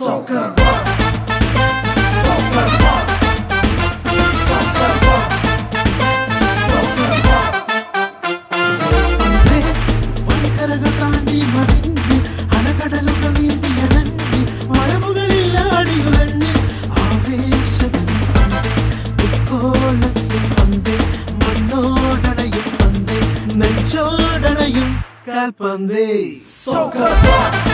Soccer Rock. Soccer Rock. Soccer Rock. Soccer Rock. அந்தே வன்கரக தாண்டி மதிந்து அனகடலுகள் நீந்தி அடங்கி மரபுகளில் ஆடியுழந்து ஆவேசத்தின் பந்தே முக்கோணத்தின் பந்தே மண்ணோடனையும் பந்தே நெஞ்சோடனையும் கால்பந்தே Soccer Rock.